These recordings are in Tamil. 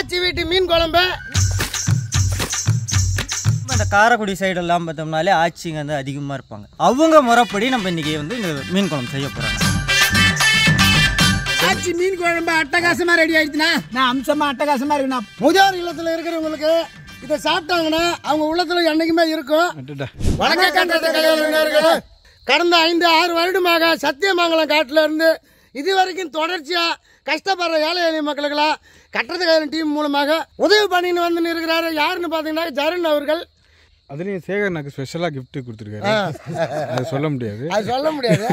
ஆச்சி வீட்டு மீன் குழம்பு. நம்ம இந்த காரைக்குடி சைடெல்லாம் பார்த்தோம்னாலே ஆட்சிங்க வந்து அதிகமாக இருப்பாங்க. அவங்க முறைப்படி நம்ம இன்றைக்கி வந்து இந்த மீன் குழம்பு செய்ய போகிறாங்க ஆச்சி மீன் குழம்பு அட்டகாசமா ரெடி ஆயிடுச்சுண்ணா. நான் அம்சமா அட்டகாசமா இருக்குண்ணா. முதியோர் இல்லத்தில் இருக்கிறவங்களுக்கு இதை சாப்பிட்டாங்கன்னா அவங்க உள்ளத்துல என்னைக்குமே இருக்கும். வணக்கம் கண்டத கலைஞர்களே கடந்த ஐந்து ஆறு வருடமாக சத்தியமங்கலம் காட்டுல இருந்து இதுவரைக்கும் தொடர்ச்சியா கஷ்டப்படுற ஏழை எளிய மக்களுக்கெல்லாம் கட்டடக்காரன் டீம் மூலமாக உதவி பண்ணின்னு வந்து இருக்கிறாரு யாருன்னு பாத்தீங்கன்னா ஜருண் அவர்கள். அதுலேயும் சேகர் எனக்கு ஸ்பெஷலாக gift கொடுத்துருக்காரு. அது சொல்ல முடியாது. அது சொல்ல முடியாது.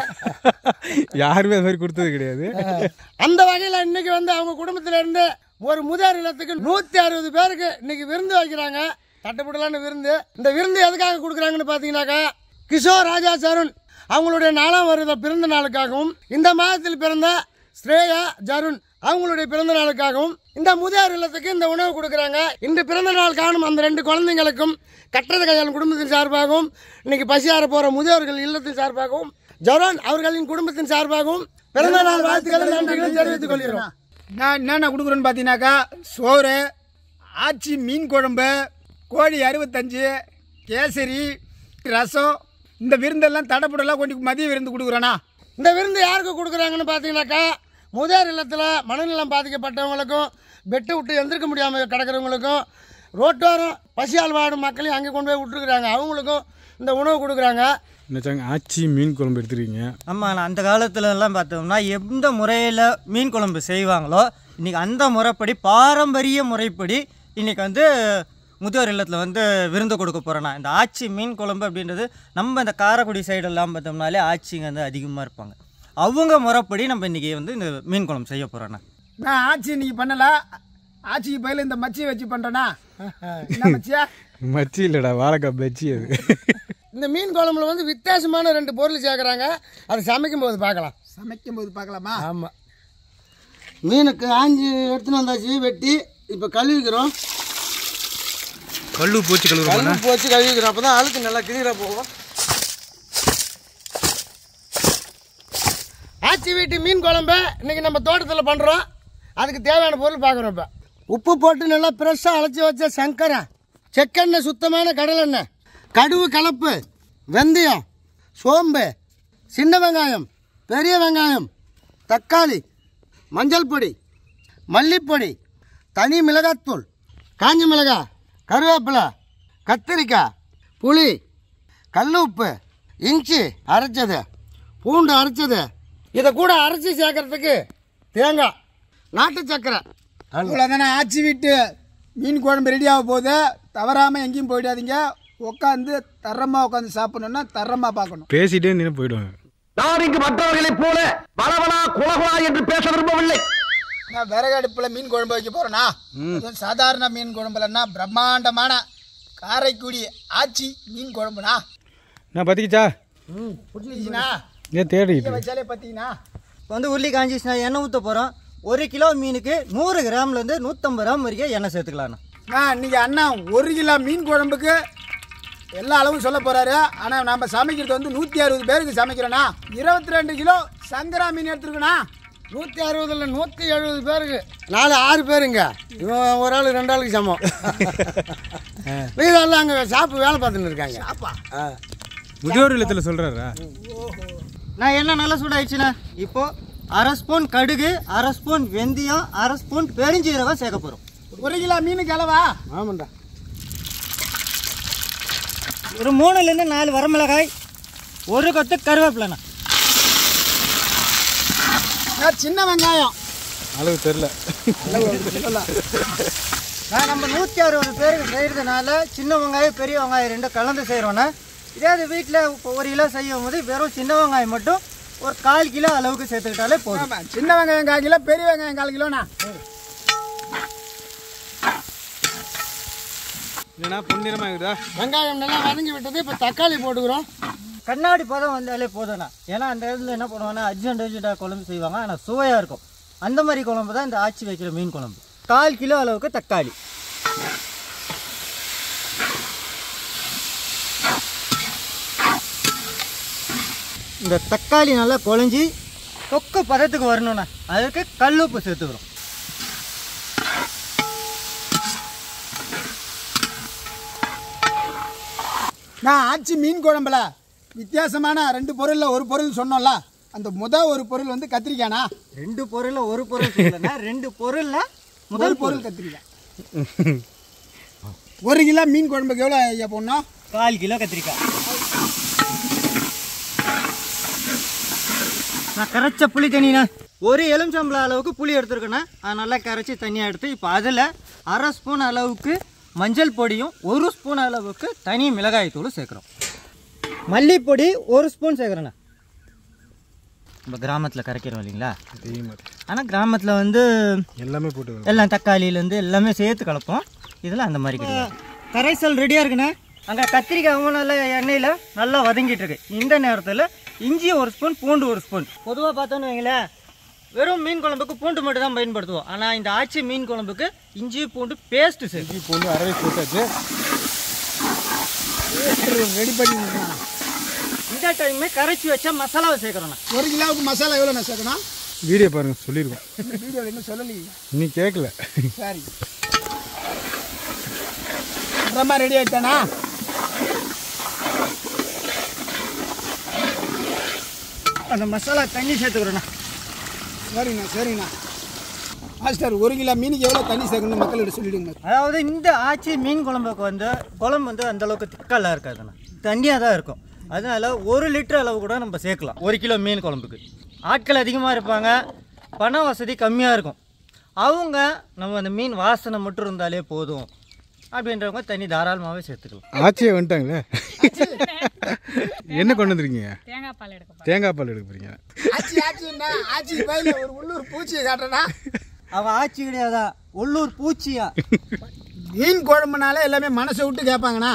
யாருமே அது மாதிரி கொடுத்தது கிடையாது. அந்த வகையில் இன்னைக்கு வந்து அவங்க குடும்பத்துல இருந்து ஒரு முதியோர் இல்லத்துக்கு நூத்தி அறுபது பேருக்கு இன்னைக்கு விருந்து வைக்கிறாங்க. தட்டுப்படலான்னு விருந்து. இந்த விருந்து எதுக்காக கொடுக்குறாங்கன்னு பார்த்தீங்கன்னாக்கா கிஷோர் ராஜா சருண் அவங்களுடைய நாலாம் வருட பிறந்த நாளுக்காகவும் இந்த மாதத்தில் பிறந்த ஸ்ரேயா ஜருண் அவங்களுடைய பிறந்த நாளுக்காகவும் இந்த முதியோர் இல்லத்துக்கு இந்த உணவு கொடுக்குறாங்க. இன்று பிறந்த நாள் காணும் அந்த ரெண்டு குழந்தைங்களுக்கும் கட்டத கையாளன் குடும்பத்தின் சார்பாகவும் இன்னைக்கு பசியார போற முதியோர்கள் இல்லத்தின் சார்பாகவும் ஜரோன் அவர்களின் குடும்பத்தின் சார்பாகவும் பிறந்த நாள் வாழ்த்துக்களை நன்றிகளை தெரிவித்துக் கொள்கிறோம். நான் என்னென்ன கொடுக்குறேன்னு பார்த்தீங்கன்னாக்கா சோறு ஆச்சி மீன் குழம்பு கோழி அறுபத்தஞ்சு கேசரி ரசம் இந்த விருந்தெல்லாம் தடப்புடலாம் கொண்டு மதிய விருந்து கொடுக்குறேண்ணா இந்த விருந்து யாருக்கு கொடுக்குறாங்கன்னு பார்த்தீங்கன்னாக்கா முதியோர் இல்லத்தில் மனநலம் பாதிக்கப்பட்டவங்களுக்கும் பெட்டு விட்டு எந்திருக்க முடியாமல் கிடக்கிறவங்களுக்கும் ரோட்டோரம் பசியால் வாடும் மக்களையும் அங்கே கொண்டு போய் விட்டுருக்குறாங்க. அவங்களுக்கும் இந்த உணவு கொடுக்குறாங்க. நினச்சாங்க ஆச்சி மீன் குழம்பு எடுத்துருக்கீங்க? ஆமாம் அந்த காலத்துல எல்லாம் பார்த்தோம்னா எந்த முறையில் மீன் குழம்பு செய்வாங்களோ இன்றைக்கி அந்த முறைப்படி பாரம்பரிய முறைப்படி இன்றைக்கி வந்து முதியோர் இல்லத்தில் வந்து விருந்து கொடுக்க போகிறேன்னா இந்த ஆச்சி மீன் குழம்பு அப்படின்றது நம்ம இந்த காரைக்குடி சைடெல்லாம் பார்த்தோம்னாலே ஆச்சிங்க வந்து அதிகமாக இருப்பாங்க. அவங்க முறைப்படி நம்ம இன்றைக்கி வந்து இந்த மீன் குழம்பு செய்ய போகிறோண்ணா நான் ஆச்சி இன்னைக்கு பண்ணல. ஆச்சிக்கு பயில இந்த மச்சியை வச்சு பண்ணுறேண்ணா மச்சியா? மச்சி இல்லைடா வாழைக்காய் பச்சி அது. இந்த மீன் குழம்புல வந்து வித்தியாசமான ரெண்டு பொருள் சேர்க்குறாங்க. அதை சமைக்கும் போது பார்க்கலாம். சமைக்கும் போது பார்க்கலாமா? ஆமாம் மீனுக்கு ஆஞ்சி எடுத்துன்னு வந்தாச்சு வெட்டி. இப்போ கழுவிக்கிறோம். கல்லு பூச்சி கழுவுற கழுவி போச்சு கழுவிக்கிறோம். அப்போ தான் அழுக்கு நல்லா கிளியராக போகும். ஆச்சி வீட்டு மீன் குழம்பு இன்றைக்கி நம்ம தோட்டத்தில் பண்ணுறோம் அதுக்கு தேவையான பொருள் பார்க்குறோம் இப்போ. உப்பு போட்டு நல்லா ஃப்ரெஷ்ஷாக அழைச்சி வச்ச சங்கரை செக்கெண்ணெய் சுத்தமான கடலெண்ணெய் கடுகு கலப்பு வெந்தயம் சோம்பு சின்ன வெங்காயம் பெரிய வெங்காயம் தக்காளி மஞ்சள் பொடி மல்லிப்பொடி தனி மிளகாத்தூள் காஞ்ச மிளகாய் கருவேப்பிலை கத்திரிக்காய் புளி கல் உப்பு இஞ்சி அரைச்சது பூண்டு அரைச்சது இதை கூட அரைச்சி சேர்க்கறதுக்கு தேங்காய் நாட்டு சக்கரை அவ்வளோதானே ஆச்சி வீட்டு மீன் குழம்பு ரெடி ஆக போகுது. தவறாமல் எங்கேயும் போயிடாதீங்க. உட்காந்து தரமாக உட்காந்து சாப்பிடணுன்னா தரமாக பார்க்கணும். பேசிட்டே நின்று போயிடுவாங்க. நான் இங்கு மற்றவர்களைப் போல வளவனா குலகுலா என்று பேச விரும்பவில்லை. நான் விறகு அடுப்பில் மீன் குழம்பு வைக்க போகிறேன்னா சாதாரண மீன் குழம்புலன்னா பிரம்மாண்டமான காரைக்குடி ஆச்சி மீன் குழம்புண்ணா நான் பத்திக்கிச்சா? புரிஞ்சுச்சுண்ணா ஏன் தேடிக்கிட்டு வச்சாலே பார்த்தீங்கன்னா இப்போ வந்து உள்ளி காஞ்சிச்சுனா எண்ணெய் ஊற்ற போகிறோம் ஒரு கிலோ மீனுக்கு நூறு கிராம்லேருந்து நூற்றம்பது கிராம் வரைக்கும் எண்ணெய் சேர்த்துக்கலாண்ணா நான் இன்னைக்கு அண்ணா ஒரு கிலோ மீன் குழம்புக்கு எல்லா அளவும் சொல்ல போறாரு. ஆனால் நம்ம சமைக்கிறது வந்து நூற்றி அறுபது பேருக்கு சமைக்கிறோண்ணா இருபத்தி ரெண்டு கிலோ சங்கரா மீன் எடுத்துருக்கோண்ணா. நூற்றி அறுபதுல நூற்றி எழுபது பேருக்கு. நாலு ஆறு பேருங்க. இவன் ஒரு ஆள் ரெண்டு ஆளுக்கு சமம். மீதெல்லாம் அங்கே ஷாப்பு வேலை பார்த்துன்னு இருக்காங்க. ஆ. முதியோர் இல்லத்தில் சொல்கிறாரா நான் என்ன நல்லா சூடாயிடுச்சுண்ணே இப்போ அரை ஸ்பூன் கடுகு அரை ஸ்பூன் வெந்தயம் அரை ஸ்பூன் பெருஞ்சீரகம் சேர்க்க போகிறோம் ஒரு கிலோ மீனுக்கு அளவா ஆமாண்டா. ஒரு மூணுலேருந்து நாலு வரமிளகாய் ஒரு கொத்து கருவேப்பிலைண்ணா சின்ன வெங்காயம். அளவு தெரில நான் நம்ம நூற்றி அறுபது பேருக்கு செய்கிறதுனால சின்ன வெங்காயம் பெரிய வெங்காயம் ரெண்டும் கலந்து செய்கிறோண்ணே இதே அது வீட்டில் இப்போ ஒரு கிலோ செய்யும் போது வெறும் சின்ன வெங்காயம் மட்டும் ஒரு கால் கிலோ அளவுக்கு சேர்த்துக்கிட்டாலே போதும். சின்ன வெங்காயம் கால் கிலோ பெரிய வெங்காயம் கால் கிலோண்ணா. பொன்னிறமாக இருக்குதா? வெங்காயம் நல்லா வதங்கி விட்டது இப்போ தக்காளி போட்டுக்கிறோம். கண்ணாடி பதம் வந்தாலே போதும்ண்ணா. ஏன்னா அந்த இடத்துல என்ன பண்ணுவாங்கன்னா அர்ஜென்ட் அர்ஜென்ட்டாக குழம்பு செய்வாங்க. ஆனால் சுவையாக இருக்கும். அந்த மாதிரி குழம்பு தான் இந்த ஆச்சி வைக்கிற மீன் குழம்பு. கால் கிலோ அளவுக்கு தக்காளி. இந்த தக்காளி நல்லா குழஞ்சி தொக்க பதத்துக்கு வரணும்ண்ணா. அதுக்கு கல் உப்பு சேர்த்துக்கிறோம் நான் ஆச்சி மீன் குழம்புல வித்தியாசமான ரெண்டு பொருளில் ஒரு பொருள் சொன்னோம்ல அந்த முதல் ஒரு பொருள் வந்து கத்திரிக்காய்னா ரெண்டு பொருளில் ஒரு பொருள் ரெண்டு பொருளில் முதல் பொருள் கத்திரிக்காய். ஒரு கிலோ மீன் குழம்புக்கு எவ்வளோ ஐயா போடணும்? கால் கிலோ கத்திரிக்காய். நான் கரைச்ச புளி தண்ணிண்ணா ஒரு எலுமிச்சம்பளம் அளவுக்கு புளி எடுத்துருக்கேண்ணா. அது நல்லா கரைச்சி தண்ணியாக எடுத்து இப்போ அதில் அரை ஸ்பூன் அளவுக்கு மஞ்சள் பொடியும் ஒரு ஸ்பூன் அளவுக்கு தனி மிளகாய் சேர்க்குறோம். மல்லிப்பொடி ஒரு ஸ்பூன் சேர்க்குறேண்ணா. நம்ம கிராமத்தில் கரைக்கிறோம் இல்லைங்களா? ஆனால் கிராமத்தில் வந்து எல்லாமே போட்டு எல்லாம் தக்காளியிலேருந்து எல்லாமே சேர்த்து கலப்போம். இதில் அந்த மாதிரி கிடையாது. கரைசல் ரெடியாக இருக்குண்ணே. அங்கே கத்திரிக்காய் நல்ல எண்ணெயில் நல்லா வதங்கிட்டு இருக்கு. இந்த நேரத்தில் இஞ்சி ஒரு ஸ்பூன் பூண்டு ஒரு ஸ்பூன். பொதுவாக பார்த்தோன்னு வைங்களேன் வெறும் மீன் குழம்புக்கு பூண்டு மட்டும் தான் பயன்படுத்துவோம். ஆனால் இந்த ஆச்சி மீன் குழம்புக்கு இஞ்சி பூண்டு பேஸ்ட்டு சேர்த்து இப்போ வந்து அரை போட்டாச்சு. ரெடி பண்ணி இந்த டைமே கரைச்சி வச்ச மசாலாவை சேர்க்குறோண்ணா ஒரு கிலோவுக்கு மசாலா எவ்வளோ நான் சேர்க்கணும் வீடியோ பாருங்க சொல்லியிருக்கோம் வீடியோவில் இன்னும் சொல்லலையே இன்னும் கேட்கல சரி. அப்புறமா ரெடி ஆயிட்டானா? அந்த மசாலா தண்ணி சேர்த்துக்கிறோண்ணா. சரிண்ணா சரிண்ணா. மாஸ்டர் ஒரு கிலோ மீனுக்கு எவ்வளோ தண்ணி சேர்க்கணும் மக்கள்கிட்ட சொல்லிடுங்க. அதாவது இந்த ஆச்சி மீன் குழம்புக்கு வந்து குழம்பு வந்து அந்த அளவுக்கு திக்கெல்லாம் இருக்காதுண்ணா. தண்ணியாக தான் இருக்கும். அதனால ஒரு லிட்டர் அளவு கூட நம்ம சேர்க்கலாம். ஒரு கிலோ மீன் குழம்புக்கு. ஆட்கள் அதிகமாக இருப்பாங்க. பண வசதி கம்மியாக இருக்கும். அவங்க நம்ம அந்த மீன் வாசனை மட்டும் இருந்தாலே போதும். அப்படின்றவங்க தண்ணி தாராளமாகவே சேர்த்துக்கலாம். ஆச்சியே வந்துட்டாங்களே? என்ன கொண்டு வந்துருக்கீங்க? தேங்காய் பால் எடுக்க தேங்காய் பால் எடுக்க போறீங்க. ஆச்சி ஆச்சின்னா ஆச்சி பயில ஒரு உள்ளூர் பூச்சியை காட்டுறேன்னா அவன் ஆச்சி கிடையாதா? உள்ளூர் பூச்சியா? மீன் குழம்புனால எல்லாமே மனசை விட்டு கேட்பாங்கண்ணா.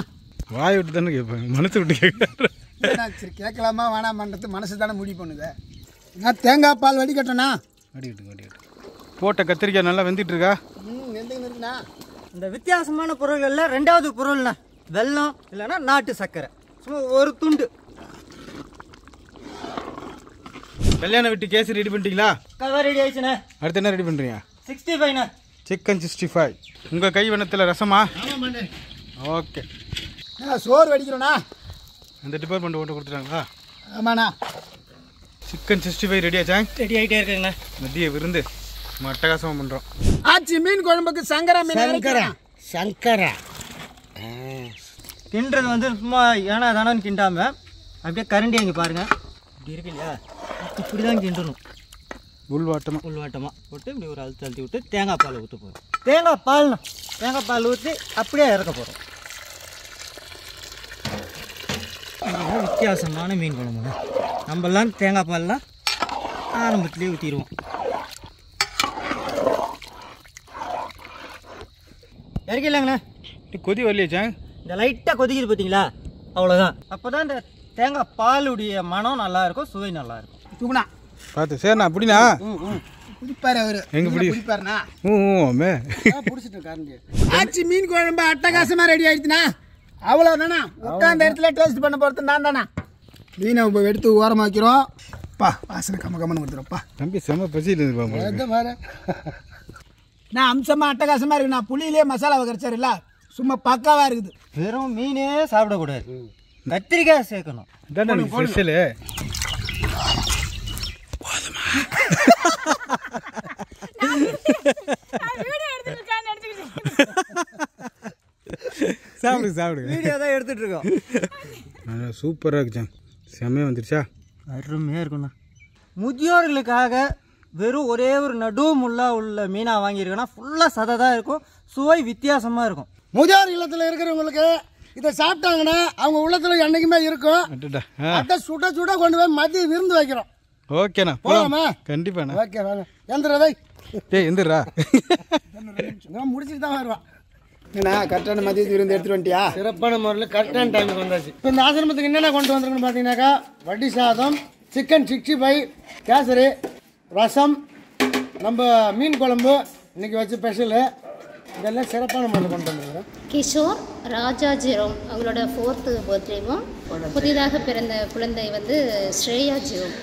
வாயை விட்டு தானே கேட்பாங்க. மனசை விட்டு என்னடா, சரி கேட்கலாமா வேணாமான்றது மனசு தானே முடிவு பண்ணுது. நான் தேங்காய் பால் வடிகட்டணா வடிகட்டு வடிகட்டு. போட்ட கத்திரிக்காய் நல்லா வெந்துட்டு இருக்கா? ம் எந்தங்க இருக்குண்ணா. இந்த வித்தியாசமான பொருள்களில் ரெண்டாவது பொருள்ண்ணா வெல்லம் இல்லைன்னா நாட்டு சர்க்கரை. சும்மா ஒரு துண்டு. கல்யாண வீட்டு கேஸ் ரெடி பண்ணிட்டீங்களா? கவர் ரெடி ஆயிடுச்சுண்ணே. அடுத்து என்ன ரெடி பண்ணுறீங்க சிக்ஸ்டி ஃபைவ்ண்ணே சிக்கன் சிக்ஸ்டி ஃபைவ் உங்கள் கை வண்ணத்தில் ரசமா? ஓகே நான் சோறு வடிக்கிறோண்ணா? அந்த டிபார்ட்மெண்ட் ஓட்டு கொடுத்துட்டாங்களா? ஆமாண்ணா. சிக்கன் சிக்ஸ்டி ஃபைவ் ரெடி ஆச்சா? ரெடி ஆகிட்டே இருக்குங்கண்ணே. மதிய விருந்து. நம்ம அட்டகாசமாக பண்ணுறோம் ஆச்சி மீன் குழம்புக்கு சங்கரா மீன் சங்கரா. சங்கரா. கிண்டுறது வந்து சும்மா ஏனா தானு கிண்டாம அப்படியே கரண்டி அங்கே பாருங்க. இப்படி இருக்கு இல்லையா இப்படி தான் கிண்டணும். உள்வாட்டமாக உள்வாட்டமாக போட்டு இப்படி ஒரு அழுத்தி அழுத்தி விட்டு தேங்காய் பால் ஊற்ற போகிறோம் தேங்காய் பால்ண்ணா தேங்காய் பால் ஊற்றி அப்படியே இறக்க போகிறோம் வித்தியாசமான மீன் குழம்புங்க. நம்மலாம் தேங்காய் பால்லாம் ஆரம்பத்துலேயே ஊற்றிடுவோம் இறக்கிடலாங்கண்ணா கொதி வரலையாச்சா? இந்த லைட்டாக கொதிக்குது பார்த்தீங்களா அவ்வளோதான் அப்போ தான் இந்த தேங்காய் பாலுடைய மனம் நல்லா இருக்கும் சுவை நல்லா இருக்கும். தூக்குண்ணா. பார்த்து சரிண்ணா அப்படிண்ணா குடிப்பாரு அவரு. எங்க பிடி? குடிப்பாருண்ணா. ஊ ஊ அம்மே. பிடிச்சிட்டு காரண்டி ஆச்சி மீன் குழம்பு அட்டகாசமா ரெடி ஆயிடுச்சுண்ணா. அவ்வளோதானா உட்காந்த இடத்துல டேஸ்ட் பண்ண போகிறது நான் தானே மீனை இப்ப எடுத்து ஓரமாக வைக்கிறோம். பா வாசனை கம்ம கம்மன்னு கொடுத்துருப்பா தம்பி செம பசியில் எந்த மாதிரி நான் அம்சமா அட்டகாசமா இருக்கு. நான் புளியிலே மசாலா கரைச்சாருல்ல சும்மா பக்காவா இருக்குது. வெறும் மீனே சாப்பிடக்கூடாது கத்திரிக்காய் சேர்க்கணும். சாப்பிடுங்க சாப்பிடுங்க வீடியோ தான் எடுத்துட்டு இருக்கோம். சூப்பராக இருக்குச்சான் செம்மையாக வந்துருச்சா? அருமையாக இருக்குண்ணா. முதியோர்களுக்காக வெறும் ஒரே ஒரு நடு முள்ளா உள்ள மீனாக வாங்கியிருக்கேன்னா ஃபுல்லாக சதை தான் இருக்கும். சுவை வித்தியாசமாக இருக்கும். முதியோர் இல்லத்தில் இருக்கிறவங்களுக்கு இதை சாப்பிட்டாங்கன்னா அவங்க உள்ளத்துல என்னைக்குமே இருக்கும். அட்டை சுட சுட கொண்டு போய் மதிய விருந்து வைக்கிறோம். ஓகேண்ணா போகலாமா போலாமா? கண்டிப்பாண்ணா. ஓகே வேணும் எந்திரதை டேய். எந்திரா. முடிச்சுட்டு தான் வருவான். என்ன கரெக்டான மதியத்து விருந்து எடுத்துட்டு வந்துட்டியா? சிறப்பான முறையில் கரெக்டான டைமுக்கு வந்தாச்சு. இப்போ இந்த ஆசிரமத்துக்கு என்னென்ன கொண்டு வந்திருக்குன்னு பார்த்தீங்கன்னாக்கா வட்டி சாதம் chicken sixty five kesari rasam நம்ம மீன் குழம்பு இன்னைக்கு வச்ச ஸ்பெஷலு இதெல்லாம் சிறப்பான முறையில் கொண்டு வந்திருக்கிறோம். கிஷோர் ராஜா ஜெரோம் அவங்களோட ஃபோர்த்து பர்த்டேவும் புதிதாக பிறந்த குழந்தை வந்து ஸ்ரேயா ஜெரோம்.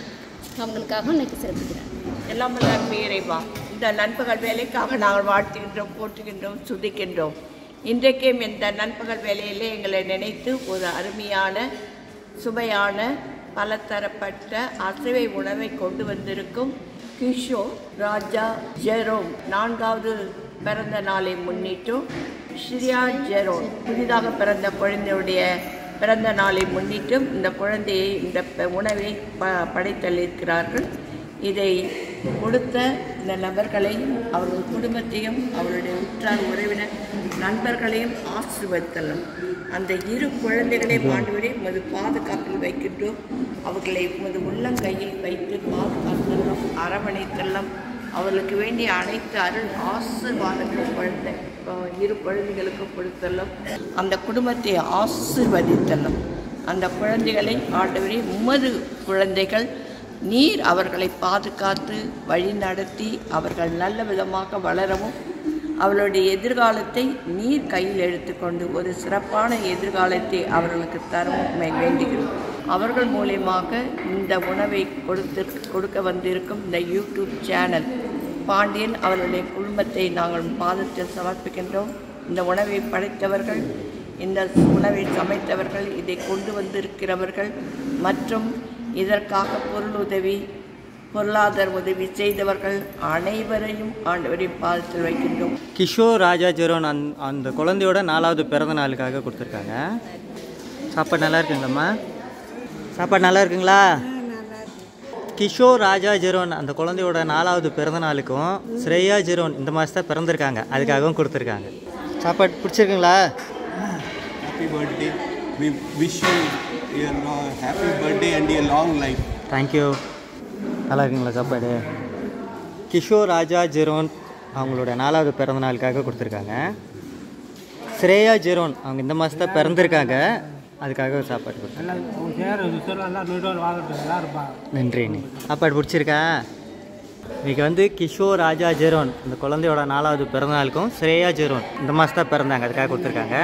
அவங்களுக்காக இன்னைக்கு சிறப்பிக்கிறேன் எல்லாம் அன்பு இறைவா இந்த நண்பர்கள் வேலைக்காக நாங்கள் வாழ்த்துகின்றோம் போற்றுகின்றோம் சுதிக்கின்றோம் இன்றைக்கும் இந்த நண்பகல் வேலையிலே எங்களை நினைத்து ஒரு அருமையான சுவையான பலதரப்பட்ட அசைவை உணவை கொண்டு வந்திருக்கும் கிஷோ ராஜா ஜெரோம் நான்காவது பிறந்த நாளை முன்னிட்டும் ஸ்ரீயா ஜெரோம் புதிதாக பிறந்த குழந்தையுடைய பிறந்த நாளை முன்னிட்டும் இந்த குழந்தையை இந்த ப- உணவை ப படைத்தளிக்கிறார்கள் இதை கொடுத்த இந்த நபர்களையும் அவர்கள் குடும்பத்தையும் அவருடைய உற்றார் உறவினர் நண்பர்களையும் ஆசிர்வதித்தலும் அந்த இரு குழந்தைகளை ஆண்டவரே உமது பாதுகாப்பில் வைக்கின்றோம். அவர்களை உமது உள்ளங்கையில் வைத்து பாதுகாத்தலும் அரவணைத்தலும் அவர்களுக்கு வேண்டிய அனைத்து அருள் ஆசீர்வாதங்களும் குழந்தை இரு குழந்தைகளுக்கும் கொடுத்தலும் அந்த குடும்பத்தை ஆசிர்வதித்தலும் அந்த குழந்தைகளை ஆண்டவரே உமது குழந்தைகள் நீர் அவர்களை பாதுகாத்து வழிநடத்தி அவர்கள் நல்ல விதமாக வளரவும் அவளுடைய எதிர்காலத்தை நீர் கையில் எடுத்துக்கொண்டு ஒரு சிறப்பான எதிர்காலத்தை அவர்களுக்கு தரவும் வேண்டுகிறோம். அவர்கள் மூலியமாக இந்த உணவை கொடுத்து கொடுக்க வந்திருக்கும் இந்த யூடியூப் சேனல் பாண்டியன் அவர்களுடைய குடும்பத்தை நாங்கள் பாதத்தில் சமர்ப்பிக்கின்றோம். இந்த உணவை படைத்தவர்கள் இந்த உணவை சமைத்தவர்கள் இதை கொண்டு வந்திருக்கிறவர்கள் மற்றும் இதற்காக பொருள் உதவி பொருளாதார உதவி செய்தவர்கள் அனைவரையும் ஆண்டவரின் பாதத்தில் வைக்கின்றோம். கிஷோர் ராஜா ஜெரோன் அந் அந்த குழந்தையோட நாலாவது பிறந்த நாளுக்காக கொடுத்துருக்காங்க. சாப்பாடு நல்லா இருக்குங்களாம்மா? சாப்பாடு நல்லா இருக்குங்களா? கிஷோர் ராஜா ஜெரோன் அந்த குழந்தையோட நாலாவது பிறந்த நாளுக்கும் ஸ்ரேயா ஜெரோன் இந்த மாதம் தான் பிறந்திருக்காங்க. அதுக்காகவும் கொடுத்துருக்காங்க. சாப்பாடு பிடிச்சிருக்குங்களா? Happy birthday. We wish a lo- happy birthday and a long life. Thank you நல்லா இருக்குங்களா சாப்பாடு கிஷோர் ராஜா ஜெரோன் அவங்களோட நாலாவது பிறந்த நாளுக்காக கொடுத்துருக்காங்க. ஸ்ரேயா ஜெரோன் அவங்க இந்த மாதம் தான் பிறந்திருக்காங்க. அதுக்காக சாப்பாடு கொடுத்தாங்க. நன்றி அண்ணி. சாப்பாடு பிடிச்சிருக்கா? இன்னைக்கு வந்து கிஷோர் ராஜா ஜெரோன் இந்த குழந்தையோட நாலாவது பிறந்த நாளுக்கும் ஸ்ரேயா ஜெரோன் இந்த மாதம் தான் பிறந்தாங்க. அதுக்காக கொடுத்துருக்காங்க.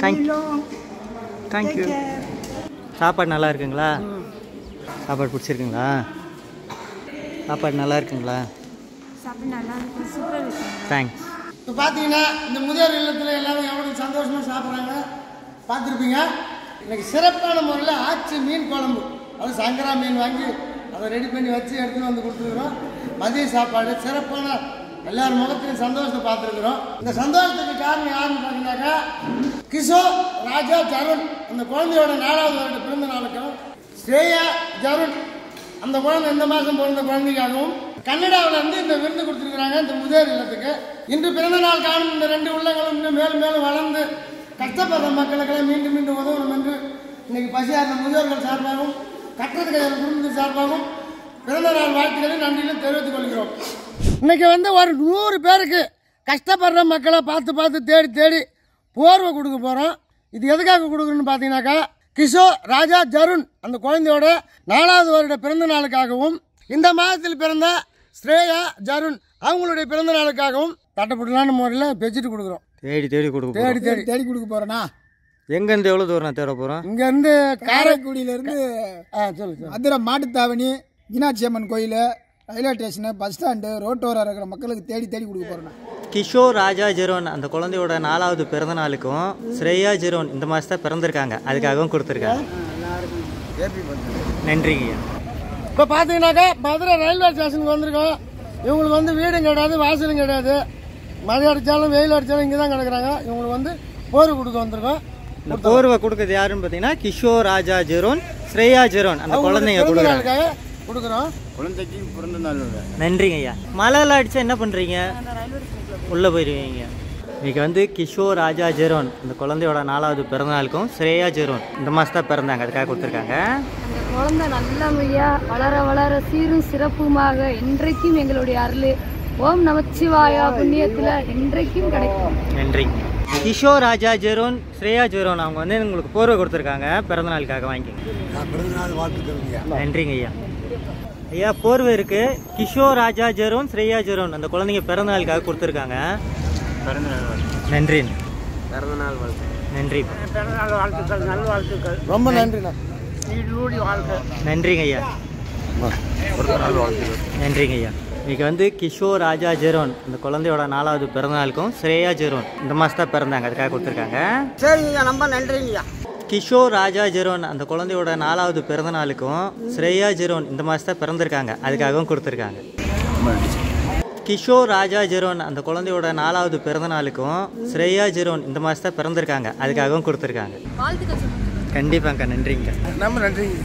தேங்க் தேங்க்யூ சாப்பாடு நல்லா இருக்குங்களா? சாப்பாடு பிடிச்சிருக்குங்களா? சாப்பாடு நல்லா இருக்குங்களா? தேங்க்ஸ் இப்போ பார்த்தீங்கன்னா இந்த முதியோர் இல்லத்தில் எல்லாரும் எவ்வளோ சந்தோஷமாக சாப்பிட்றாங்க? பார்த்துருப்பீங்க? இன்னைக்கு சிறப்பான முறையில் ஆச்சி மீன் குழம்பு. அது சங்கரா மீன் வாங்கி அதை ரெடி பண்ணி வச்சு எடுத்துன்னு வந்து கொடுத்துருக்குறோம். மதிய சாப்பாடு சிறப்பான எல்லார் முகத்திலும் சந்தோஷத்தை பார்த்துருக்குறோம். இந்த சந்தோஷத்துக்கு காரணம் யாருன்னு பார்த்தீங்கன்னாக்கா கிஷோர் ராஜா ஜருண் அந்த குழந்தையோட நாலாவது வருட பிறந்த நாளுக்கும் ஸ்ரேயா ஜருண். அந்த குழந்தை இந்த மாதம் பிறந்த குழந்தைக்காகவும் கன்னடாவில் இருந்து இந்த விருந்து கொடுத்துருக்குறாங்க இந்த முதியோர் இல்லத்துக்கு. இன்று பிறந்த நாள் காணும் இந்த ரெண்டு உள்ளங்களும் இன்னும் மேலும் மேலும் வளர்ந்து கஷ்டப்படுற மக்களுக்கெல்லாம் மீண்டும் மீண்டும் உதவணும் என்று இன்னைக்கு பசியார்ந்த முதியோர்கள் சார்பாகவும் கட்டது கையால் குடும்பத்தின் சார்பாகவும் பிறந்த நாள் வாழ்த்துக்களை நன்றியிலும் தெரிவித்துக் கொள்கிறோம். இன்னைக்கு வந்து ஒரு நூறு பேருக்கு கஷ்டப்படுற மக்களை பார்த்து பார்த்து தேடி தேடி போர்வை கொடுக்க போகிறோம் இது எதுக்காக கொடுக்குறோன்னு பார்த்தீங்கன்னாக்கா கிஷோர் ராஜா ஜருண் அந்த குழந்தையோட நாலாவது வருட பிறந்த நாளுக்காகவும் இந்த மாதத்தில் பிறந்த ஸ்ரேயா ஜருண் அவங்களுடைய பிறந்த நாளுக்காகவும் தட்டப்படலான முறையில் பெட்ஷீட் கொடுக்குறோம். தேடி தேடி கொடுக்க தேடி தேடி. தேடி கொடுக்க போறேனா எங்கேருந்து எவ்வளோ தூரம் தேட போகிறோம் இங்கேருந்து காரை காரைக்குடியிலேருந்து ஆ சொல்லு மதுரை மாட்டுத்தாவணி மீனாட்சி அம்மன் கோயில் ரயில்வே ஸ்டேஷனு பஸ் ஸ்டாண்டு ரோட்டோரம் இருக்கிற மக்களுக்கு தேடி தேடி கொடுக்க போறேன் கிஷோர் ராஜா ஜெரோன் அந்த குழந்தையோட நாலாவது பிறந்த நாளுக்கும் ஸ்ரேயா ஜெரோன் இந்த மாதம் தான் பிறந்திருக்காங்க. அதுக்காகவும் கொடுத்துருக்காங்க. நன்றிங்க இப்போ பார்த்தீங்கன்னாக்கா மதுரை ரயில்வே ஸ்டேஷனுக்கு வந்திருக்கோம். இவங்களுக்கு வந்து வீடும் கிடையாது வாசலும் கிடையாது. மழை அடித்தாலும் வெயில் அடித்தாலும் இங்கே தான் கிடக்குறாங்க. இவங்களுக்கு வந்து போர் கொடுக்க வந்திருக்கோம். இந்த போர்வை கொடுக்குறது யாருன்னு பார்த்தீங்கன்னா கிஷோர் ராஜா ஜெரோன் ஸ்ரேயா ஜெரோன் அந்த குழந்தைங்க கொடுக்குறாங்க. கொடுக்குறோம். குழந்தைக்கு பிறந்த நாள். நன்றிங்க ஐயா. மழைலாம் அடிச்சா என்ன பண்ணுறீங்க உள்ளே போயிடுவீங்க இன்னைக்கு வந்து கிஷோர் ராஜா ஜெரோன். இந்த குழந்தையோட நாலாவது பிறந்த நாளுக்கும் ஸ்ரேயா ஜெரோன். இந்த மாதம் தான் பிறந்தாங்க. அதுக்காக கொடுத்துருக்காங்க. அந்த குழந்தை நல்லபடியா வளர வளர சீரும் சிறப்புமாக என்றைக்கும் எங்களுடைய அருள். ஓம் நமச்சிவாயா புண்ணியத்துல என்றைக்கும் கிடைக்கும். நன்றிங்க கிஷோர் ராஜா ஜெரோன் ஸ்ரேயா ஜெரோன். அவங்க வந்து உங்களுக்கு போர்வை கொடுத்துருக்காங்க. பிறந்த நாளுக்காக வாங்கிக்கோங்க நன்றிங்க ஐயா. ஐயா போர்வை இருக்கு. கிஷோர் ராஜா ஜெரோன் ஸ்ரேயா ஜெரோன். அந்த குழந்தைங்க பிறந்த நாளுக்காக கொடுத்துருக்காங்க. நன்றி. நன்றி ரொம்ப நன்றிண்ணா. நன்றிங்க ஐயா. நன்றிங்க ஐயா. இன்னைக்கு வந்து கிஷோர் ராஜா ஜெரோன். இந்த குழந்தையோட நாலாவது பிறந்தநாளுக்கும் ஸ்ரேயா ஜெரோன். இந்த மாதம் தான் பிறந்தாங்க. அதுக்காக கொடுத்துருக்காங்க. சரிங்கய்யா ரொம்ப நன்றிங்கய்யா கிஷோர் ராஜா ஜெரோன் அந்த குழந்தையோட நாலாவது பிறந்தநாளுக்கும் ஸ்ரேயா ஜெரோன் இந்த மாதம் தான் பிறந்திருக்காங்க. அதுக்காகவும் கொடுத்துருக்காங்க. கிஷோர் ராஜா ஜெரோன் அந்த குழந்தையோட நாலாவது பிறந்தநாளுக்கும் ஸ்ரேயா ஜெரோன் இந்த மாதம் தான் பிறந்திருக்காங்க. அதுக்காகவும் கொடுத்துருக்காங்க. கண்டிப்பாங்கக்கா நன்றிங்க. ரொம்ப நன்றிங்க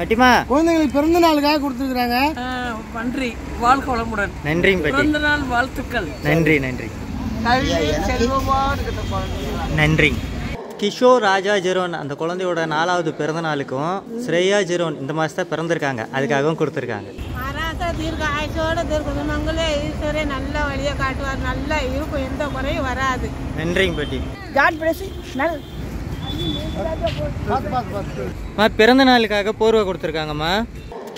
பட்டிமா. குழந்தைங்களுக்கு பிறந்த நாளுக்காக கொடுத்துருக்குறாங்க. நன்றி. வாழ்க வளமுடன். நன்றிங்க பட்டி. பிறந்த நாள் வாழ்த்துக்கள். நன்றி நன்றி. நன்றி. கிஷோர் ராஜா ஜெரோன் அந்த குழந்தையோட நாலாவது பிறந்தநாளுக்கும் ஸ்ரேயா ஜெரோன் இந்த மாதம் தான் பிறந்திருக்காங்க. அதுக்காகவும் கொடுத்துருக்காங்க. தீர்க்க ஆயுசோட தீர்க்க மங்களே ஈஸ்வரே நல்ல வழியை காட்டுவார். நல்லா இருக்கும் எந்த குறையும் வராது. நன்றிங்க பட்டி. காட் பிளஸ் பிறந்த நாளுக்காக போர்வை கொடுத்துருக்காங்கம்மா.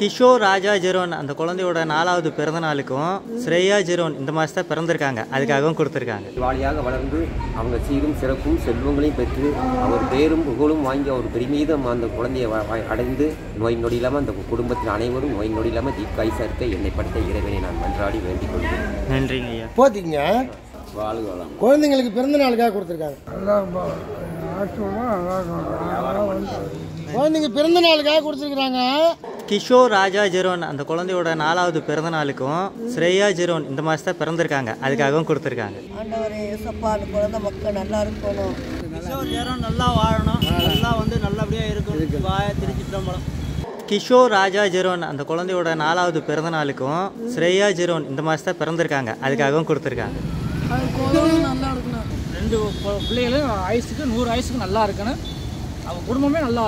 கிஷோர் ராஜா ஜெரோன் அந்த குழந்தையோட நாலாவது பிறந்த நாளுக்கும் ஸ்ரேயா ஜெரோன் இந்த மாதம் தான் பிறந்திருக்காங்க. அதுக்காகவும் கொடுத்துருக்காங்க. வாலியாக வளர்ந்து அவங்க சீரும் சிறப்பும் செல்வங்களையும் பெற்று அவர் பேரும் புகழும் வாங்கி அவர் பெருமீதம் அந்த குழந்தையை அடைந்து நோய் நொடி இல்லாமல் அந்த குடும்பத்தில் அனைவரும் நோய் நொடி இல்லாமல் தீர்க்காய்சா இருக்க என்னை படைத்த இறைவனை நான் மன்றாடி வேண்டிக் கொள்கிறேன். நன்றிங்க ஐயா. போத்திங்க. வாழ்க வளம் குழந்தைங்களுக்கு பிறந்த நாளுக்காக கொடுத்துருக்காங்க. குழந்தைங்க பிறந்த நாளுக்காக கொடுத்துருக்குறாங்க. கிஷோர் ராஜா ஜெரோன் அந்த குழந்தையோட நாலாவது பிறந்த நாளுக்கும் ஸ்ரேயா ஜெரோன் இந்த மாதம் தான் பிறந்திருக்காங்க. அதுக்காகவும் கொடுத்துருக்காங்க. ஆண்டவரே ஏசப்பா அந்த குழந்தை மக்கள் நல்லா இருக்கணும். நல்லா வாழணும். நல்லா வந்து நல்லபடியா இருக்கணும். வாய திருச்சிட்டம்பலம் கிஷோர் ராஜா ஜெரோன் அந்த குழந்தையோட நாலாவது பிறந்த நாளுக்கும் ஸ்ரேயா ஜெரோன் இந்த மாதம் தான் பிறந்திருக்காங்க. அதுக்காகவும் கொடுத்துருக்காங்க. நல்லா இருக்கணும். ரெண்டு பிள்ளைகளும் ஆயுசுக்கு நூறு ஆயுசுக்கு நல்லா இருக்கணும். அவங்க குடும்பமே நல்லா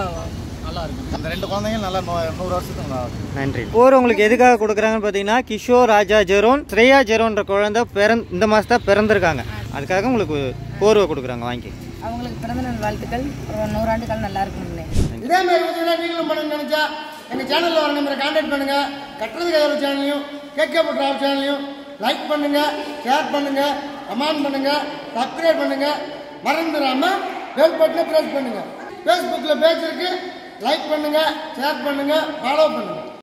நல்லா இருக்கணும் அந்த ரெண்டு குழந்தைங்க நல்லா நூறு வருஷத்துக்கு நல்லா இருக்கும். நன்றி. போர் உங்களுக்கு எதுக்காக கொடுக்குறாங்கன்னு பார்த்தீங்கன்னா கிஷோர் ராஜா ஜெரோன் ஸ்ரேயா ஜெரோன்ற குழந்தை பிறந் இந்த மாதம் தான் பிறந்திருக்காங்க. அதுக்காக உங்களுக்கு போர்வை கொடுக்குறாங்க வாங்கி. அவங்களுக்கு பிறந்த நாள் வாழ்த்துக்கள். நூறாண்டுகள் நல்லா இருக்கணும்னு இதே மாதிரி பார்த்தீங்கன்னா நீங்களும் பண்ணணும்னு நினைச்சா எங்கள் சேனலில் வர நம்பரை கான்டாக்ட் பண்ணுங்க. கட்டுறது கைவர் சேனலையும் கேட்கப்பட்ட டிராவல் சேனலையும் லைக் பண்ணுங்க ஷேர் பண்ணுங்க கமெண்ட் பண்ணுங்க சப்ஸ்கிரைப் பண்ணுங்க. மறந்துடாம பெல் பட்டனை ப்ரெஸ் பண்ணுங்க. ஃபேஸ்புக்கில் பேஜ் இருக்கு. லைக் பண்ணுங்க ஷேர் பண்ணுங்க ஃபாலோ பண்ணுங்க.